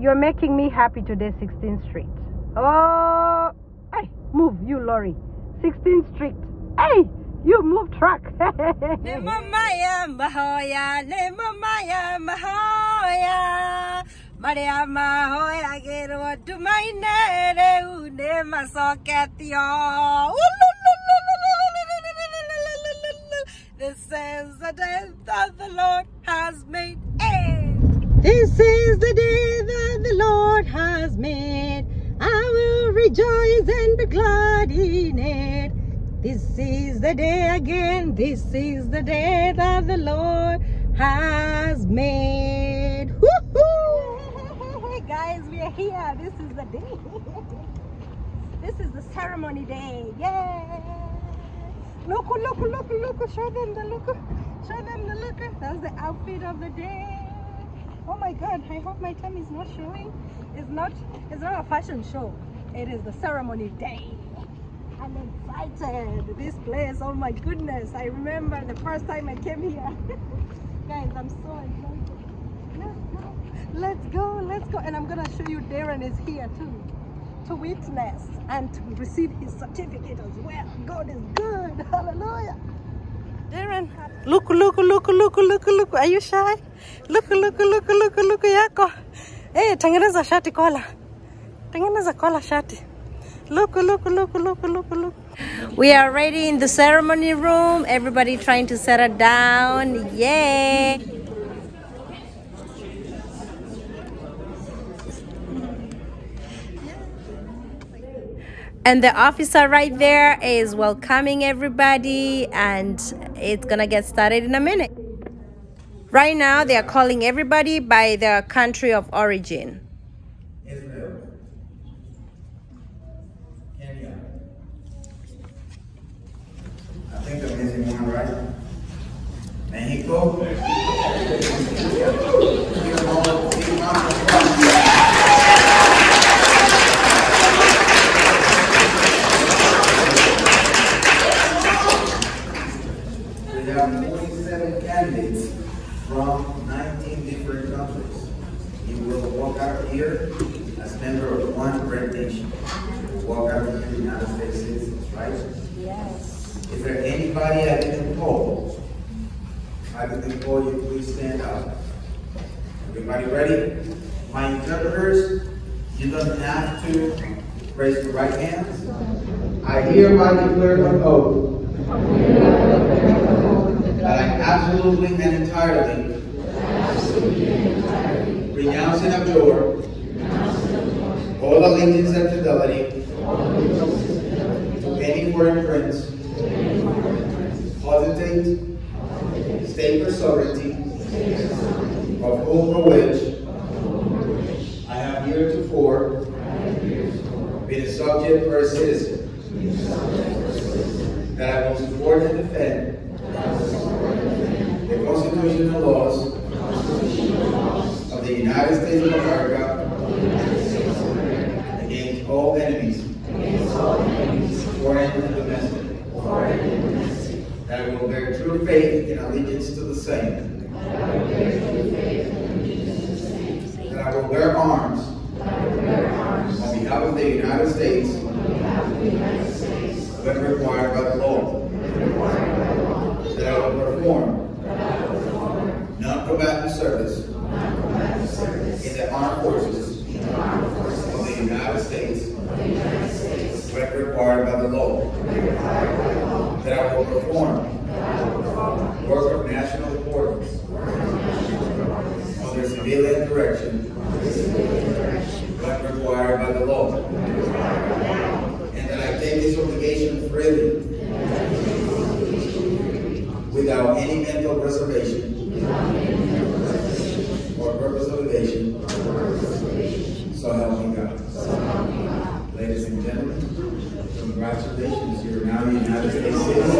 You're making me happy today, 16th Street. Oh, hey, move, you lorry. 16th Street. Hey, you move truck. This is the day that the Lord has made. This is the day that the Lord has made. I will rejoice and be glad in it. This is the day again. This is the day that the Lord has made. Woohoo! Guys, we are here. This is the day. this is the ceremony day. Yay! Look, look, look, look. Show them the look. Show them the look. That's the outfit of the day. Oh my God! I hope my tummy is not showing. It's not. It's not a fashion show. It is the ceremony day. I'm excited. This place, oh my goodness. I remember the first time I came here. Guys, I'm so excited. Let's go. Let's go. Let's go. And I'm to show you Darren is here too. To witness and to receive his certificate as well. God is good. Hallelujah. Darren, look, look, look, look, look, look. Are you shy? Look, look, look, look, look yako. Eh, tengeneza shati kola. Tengeneza kola shati. Look, look, look, look, look, look. We are ready in the ceremony room. Everybody trying to settle down. Yay! And the officer right there is welcoming everybody, and it's gonna get started in a minute. Right now, they are calling everybody by their country of origin. Israel. Kenya. I think I'm missing one, right? Mexico. From 19 different countries. You will walk out here as member of one great nation. You will walk out here the United States citizens, right? Yes. Is there anybody I didn't call? I didn't call you, please stand up. Everybody ready? My interpreters, you don't have to raise your right hands. I hereby declare an oath that I absolutely and entirely renounce and abjure all allegiance and fidelity to any foreign prince, potentate, state or sovereignty, of whom or which I have heretofore been a subject or a citizen, that I will support and defend constitutional laws of the United States of America against all enemies, foreign and domestic. That I will bear true faith and allegiance to the same. That I will bear arms on behalf of the United States when required by the law. That I will perform non-combatant service. In the armed forces. Of the United States. When required by the law. That I will perform. Work of national importance. Under civilian direction. When required by the law. And that I take this obligation freely. Without any mental reservation or purpose of evasion. So help me God. Ladies and gentlemen, congratulations, you're now the United States citizen.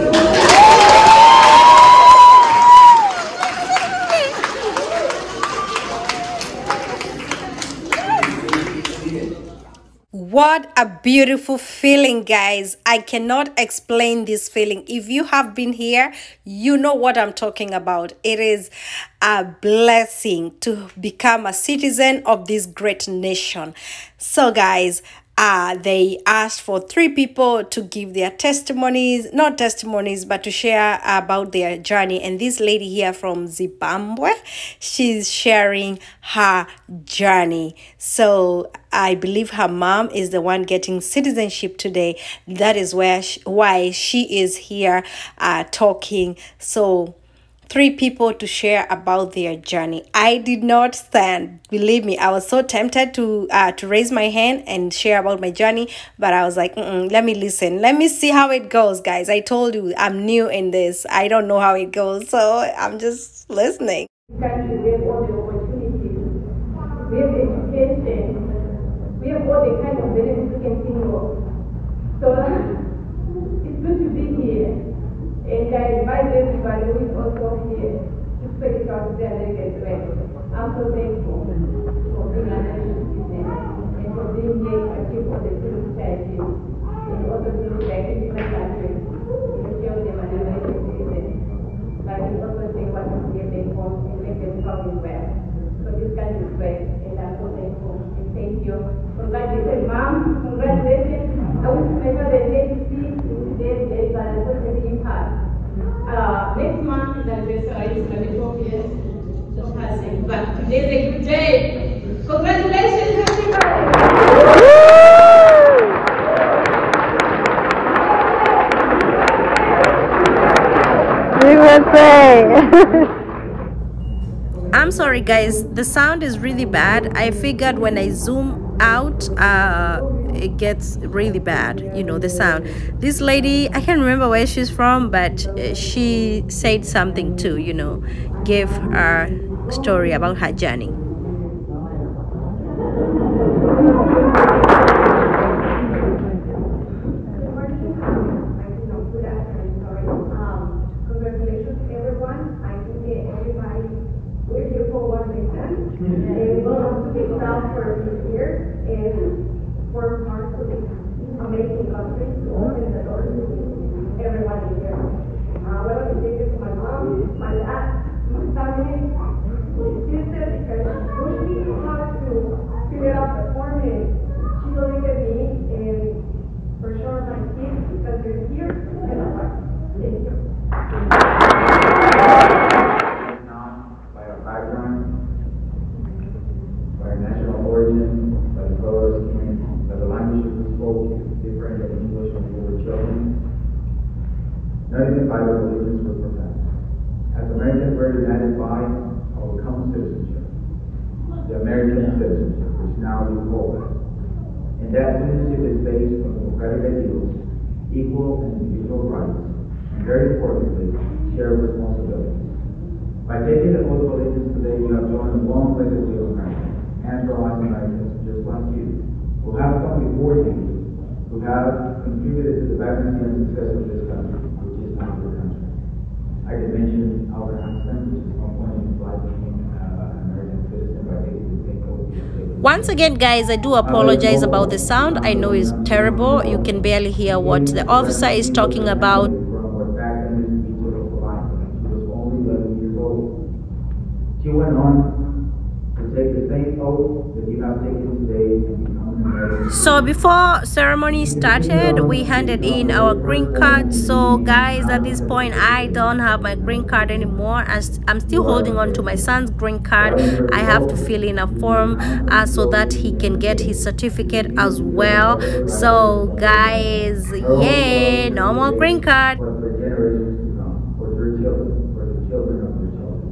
A beautiful feeling, guys. I cannot explain this feeling. If you have been here, you know what I'm talking about. It is a blessing to become a citizen of this great nation. So, guys, uh, they asked for three people to give their testimonies, not testimonies, but to share about their journey. And this lady here from Zimbabwe, she's sharing her journey. So I believe her mom is the one getting citizenship today. That is where she, why she is here uh, talking. So three people to share about their journey. I did not stand. Believe me, I was so tempted to uh, to raise my hand and share about my journey, but I was like, let me listen. Let me see how it goes, guys. I told you I'm new in this. I don't know how it goes, so I'm just listening. have all the opportunities, we have education, we have all the kind of benefits we can think of. So it's good to be here. And I everybody who is also here to speak out their way. I'm so thankful for being American citizen and for being here achieve all the things which And also to like in different countries to show them an American citizen. But it's also take what is here back home and make them well. So this country is great and I'm so thankful. And thank you. Congratulations, mom. Congratulations. I wish my father had to see today's day, but unfortunately you passed. Uh, next month is anniversary, it's going to be 12 years just passing. But today's a good day. Congratulations, everybody. I'm sorry, guys. The sound is really bad. I figured when I zoom out, uh, it gets really bad. You know the sound. This lady, I can't remember where she's from, but uh, she said something too. You know, gave her story about her journey. Everyone. I think that everybody, we're here. Uh, I you to my mom, my dad, my family, my sister, because she pushed me hard to figure out the formula. She believed in me and for sure my kids, because they're here and I'm like, thank you. Now, by our background, by our national origin, by the color of skin, by the language that we spoke, is different than English when we were children. None even the religions were professed. As Americans, we're united by our common citizenship, the American citizenship, which now we hold. And that citizenship is based on democratic ideals, equal and individual rights, and very importantly, shared responsibilities. By taking the oath of allegiance today, you have joined a long legacy of Americans, naturalized Americans just like you, who have come before you, who have contributed to the vibrancy and success of this country, which is now country. I mention Albert Einstein, which is one point in his life became uh, American citizen by taking the same oath. he had taken. Once again, guys, I do apologize about the sound. I know it's terrible. You can barely hear what the officer is talking about. From what back then used to be sort of polite, when she was only eleven years old. She went on to take the same oath that you have taken So before ceremony started, we handed in our green card. So guys, at this point, I don't have my green card anymore. As I'm still holding on to my son's green card. I have to fill in a form uh, so that he can get his certificate as well. So guys, yay no more green card. But for generations to come, for your children, for the children of your children.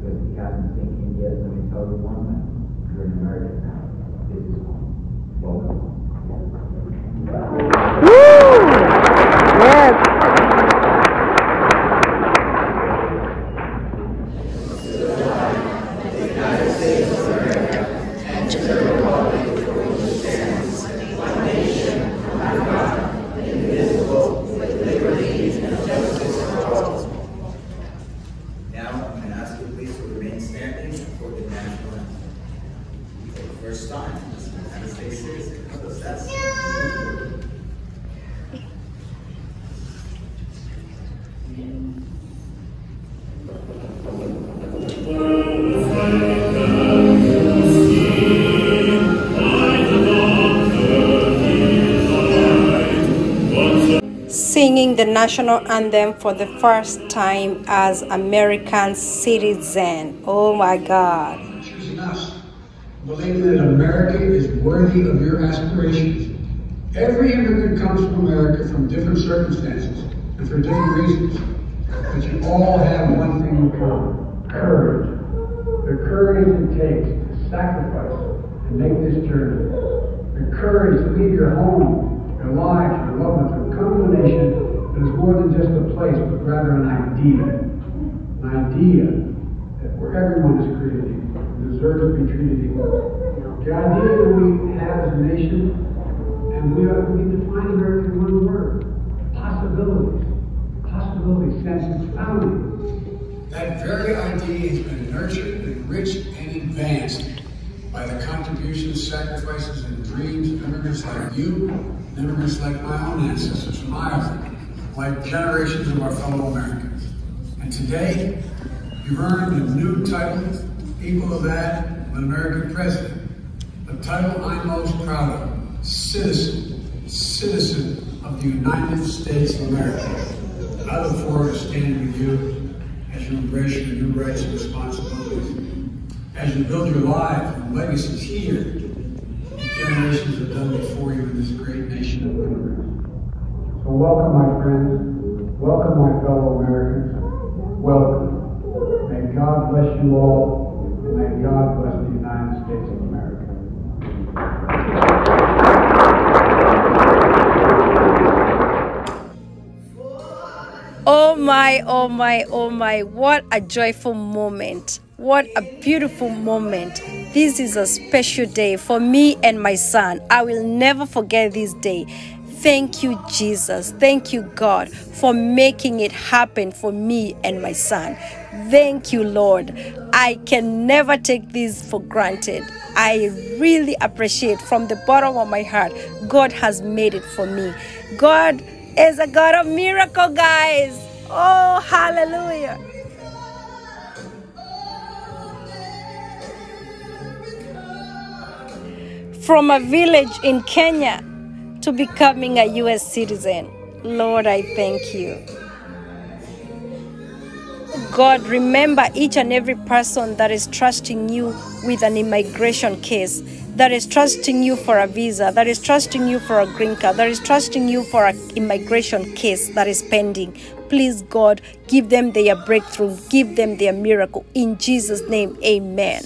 Because if you haven't seen him yet, let me tell you one thing, you're an American now. This is home. Welcome home. Now, I'm going to ask you please to remain standing for the national anthem. First time? Singing the national anthem for the first time as American citizen. Oh my God. Believing that America is worthy of your aspirations. Every immigrant comes from America from different circumstances and for different reasons. But you all have one thing in common courage. The courage it takes to sacrifice and make this journey. The courage to leave your home, your life, your loved ones, and come to a nation that is more than just a place, but rather an idea. An idea that where everyone is created equal, deserves to be treated equal. The idea that we have as a nation, and we, are, we define America in one word, possibilities. Possibilities, sense its founding. That very idea has been nurtured, enriched, and advanced by the contributions, sacrifices, and dreams of immigrants like you, immigrants like my own ancestors from Ireland, like generations of our fellow Americans. And today, you've earned a new title equal to that of an American president. The title I'm most proud of, citizen, citizen of the United States of America. I look forward to standing with you as you embrace your new rights and responsibilities. As you build your lives and legacies here, generations have done before you in this great nation of immigrants. So welcome, my friends. Welcome, my fellow Americans. Welcome. May God bless you all, may God bless the United States of America. Oh my, oh my, oh my, what a joyful moment. What a beautiful moment. This is a special day for me and my son. I will never forget this day. Thank you, Jesus. Thank you, God, for making it happen for me and my son. Thank you, Lord. I can never take this for granted. I really appreciate from the bottom of my heart, God has made it for me. God is a God of miracle, guys. Oh, hallelujah. From a village in Kenya to becoming a US citizen. Lord, I thank you. God, remember each and every person that is trusting you with an immigration case, that is trusting you for a visa, that is trusting you for a green card, that is trusting you for an immigration case that is pending. Please, God, give them their breakthrough, give them their miracle. In Jesus' name, amen.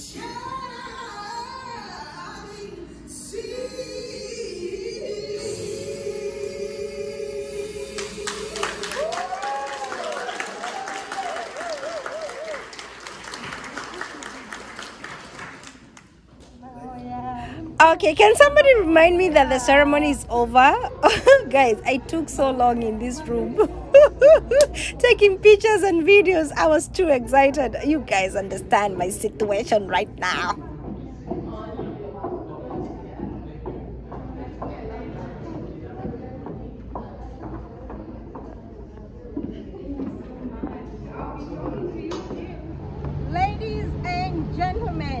Okay, can somebody remind me that the ceremony is over? Oh, guys, I took so long in this room taking pictures and videos. I was too excited. You guys understand my situation right now.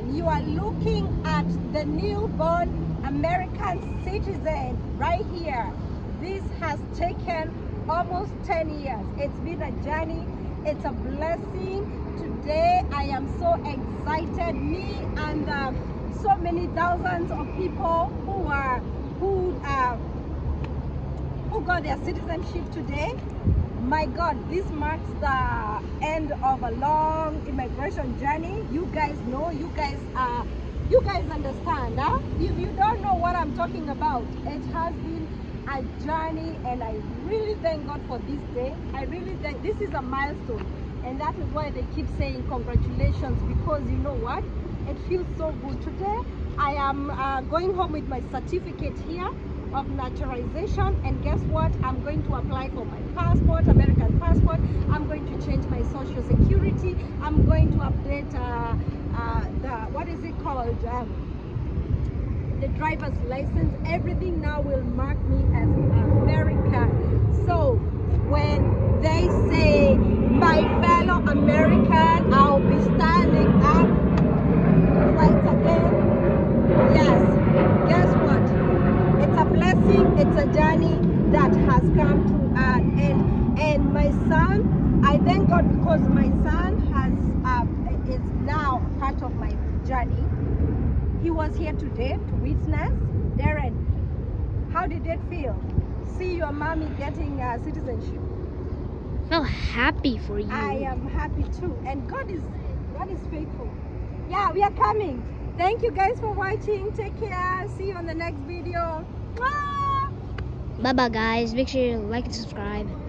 Gentlemen, you are looking at the newborn American citizen right here. This has taken almost 10 years. It's been a journey. It's a blessing. Today I am so excited. Me and uh, so many thousands of people who are who uh, who got their citizenship today. My God, this marks the end of a long immigration journey. You guys know, you guys are, you guys understand, huh? If you don't know what I'm talking about, it has been a journey and I really thank God for this day. I really thank, this is a milestone and that is why they keep saying congratulations because you know what? It feels so good. Today, I am uh, going home with my certificate here of naturalization and guess what i'm going to apply for my passport american passport i'm going to change my social security i'm going to update uh, uh, the what is it called um, the driver's license. Everything now will mark me as American. So when they say my fellow American, I'll be standing up right again. Yes, guess what? It's a blessing, it's a journey that has come to an end. And my son, I thank God because my son has uh, is now part of my journey. He was here today to witness. Darren, how did it feel? See your mommy getting uh, citizenship. felt happy for you. I am happy too. And God is God is faithful. Yeah, we are coming. Thank you guys for watching. Take care. See you on the next video. Mwah! Bye bye, guys. Make sure you like and subscribe.